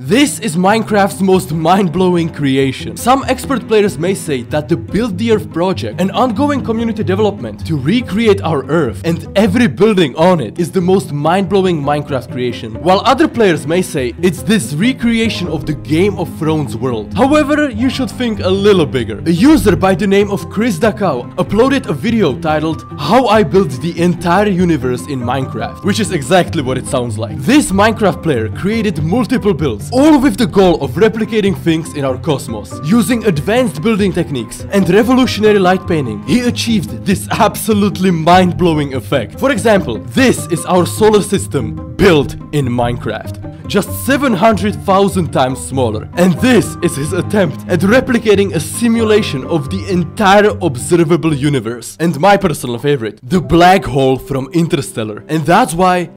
This is Minecraft's most mind-blowing creation. Some expert players may say that the Build the Earth project, an ongoing community development to recreate our Earth and every building on it is the most mind-blowing Minecraft creation, while other players may say it's this recreation of the Game of Thrones world. However, you should think a little bigger. A user by the name of ChrisDaCow uploaded a video titled How I Built the Entire Universe in Minecraft, which is exactly what it sounds like. This Minecraft player created multiple builds all with the goal of replicating things in our cosmos. Using advanced building techniques and revolutionary light painting, he achieved this absolutely mind-blowing effect. For example, this is our solar system built in Minecraft just 700,000 times smaller. And this is his attempt at replicating a simulation of the entire observable universe. And my personal favorite, the black hole from Interstellar. And that's why